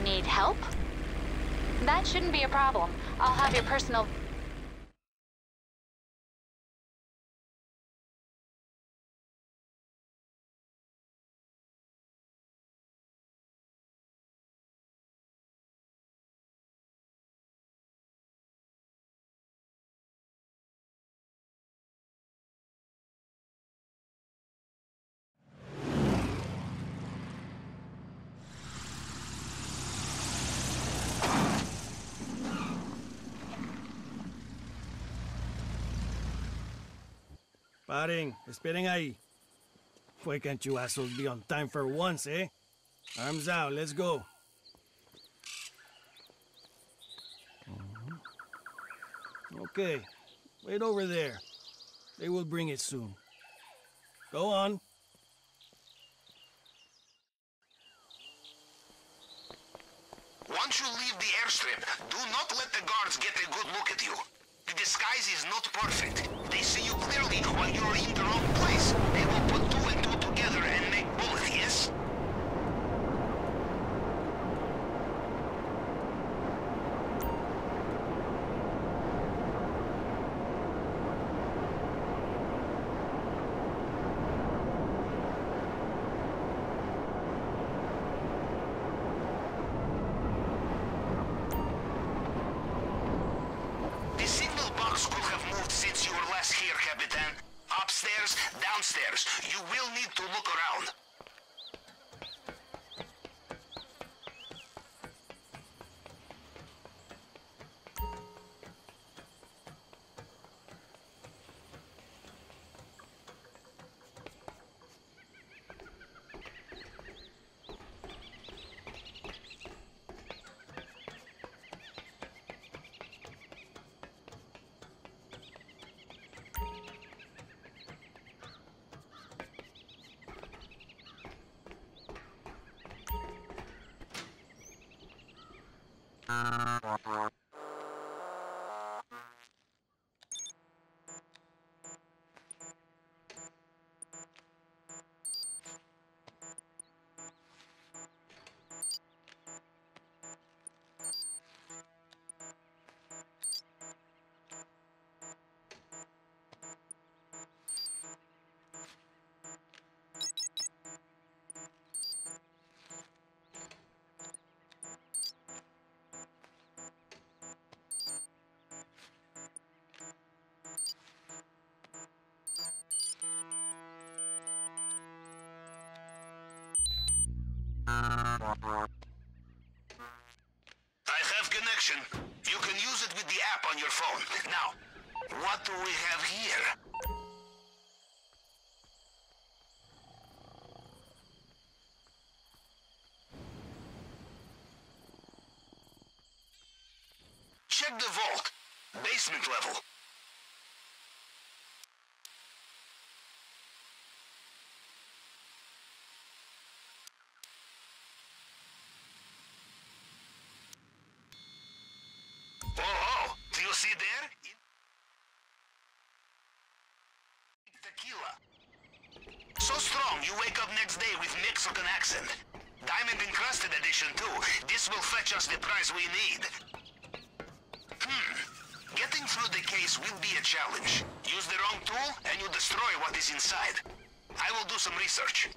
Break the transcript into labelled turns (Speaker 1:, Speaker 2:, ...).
Speaker 1: need help? That shouldn't be a problem. I'll have your personal...
Speaker 2: Paren, esperen ahí. Why can't you assholes be on time for once, eh? Arms out, let's go. Mhm. Okay, wait over there. They will bring it soon. Go on.
Speaker 3: Once you leave the airstrip, do not let the guards get a good look at you. The disguise is not perfect. While you're in the wrong place. Upstairs, downstairs. You will need to look around. Thank you. I have connection. You can use it with the app on your phone. Now, what do we have here? Check the vault. Basement level. Oh, oh, do you see there? Tequila. So strong, you wake up next day with Mexican accent. Diamond encrusted edition too. This will fetch us the price we need. Hmm. Getting through the case will be a challenge. Use the wrong tool and you destroy what is inside. I will do some research.